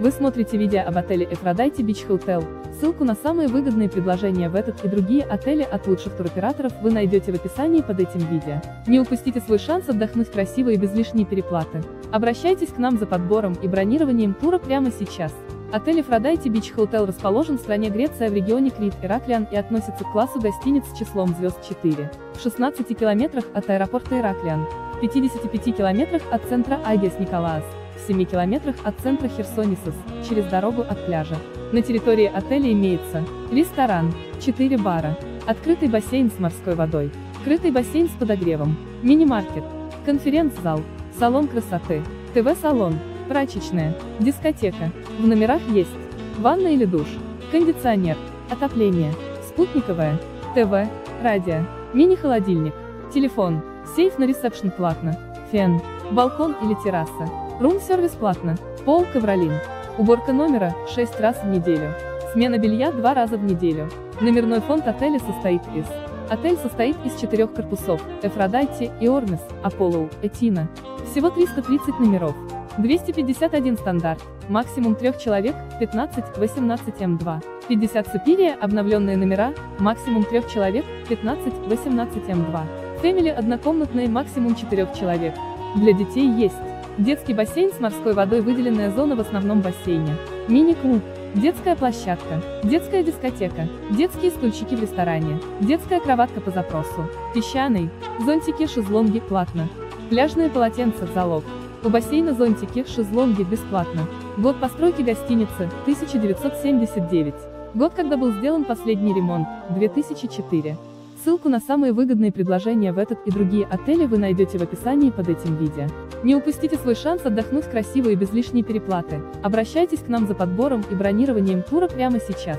Вы смотрите видео об отеле Aphrodite Beach Hotel. Ссылку на самые выгодные предложения в этот и другие отели от лучших туроператоров вы найдете в описании под этим видео. Не упустите свой шанс отдохнуть красиво и без лишней переплаты. Обращайтесь к нам за подбором и бронированием тура прямо сейчас. Отель Aphrodite Beach Hotel расположен в стране Греция в регионе Крит Ираклиан и относится к классу гостиниц с числом звезд 4. В 16 километрах от аэропорта Ираклиан, в 55 километрах от центра Агиас Николаас, в 7 километрах от центра Херсонисос, через дорогу от пляжа. На территории отеля имеется ресторан, 4 бара, открытый бассейн с морской водой, крытый бассейн с подогревом, мини-маркет, конференц-зал, салон красоты, ТВ-салон, прачечная, дискотека. В номерах есть ванна или душ, кондиционер, отопление, спутниковое, ТВ, радио, мини-холодильник, телефон, сейф на ресепшн платно, фен, балкон или терраса. Рум-сервис платно. Пол ковролин. Уборка номера 6 раз в неделю. Смена белья 2 раза в неделю. Номерной фонд отеля состоит из Отель состоит из четырех корпусов, Aphrodite, Hermes, Apollo, Athena. Всего 330 номеров. 251 стандарт, максимум трех человек, 15, 18 М2. 50 Superior, обновленные номера, максимум трех человек, 15, 18 М2. Фэмили однокомнатные, максимум четырех человек. Для детей есть детский бассейн с морской водой, выделенная зона в основном бассейне, мини-клуб, детская площадка, детская дискотека, детские стульчики в ресторане, детская кроватка по запросу, песчаный, зонтики, шезлонги платно, пляжные полотенца залог. У бассейна зонтики, шезлонги бесплатно. Год постройки гостиницы, 1979. Год, когда был сделан последний ремонт, 2004. Ссылку на самые выгодные предложения в этот и другие отели вы найдете в описании под этим видео. Не упустите свой шанс отдохнуть красиво и без лишней переплаты. Обращайтесь к нам за подбором и бронированием тура прямо сейчас.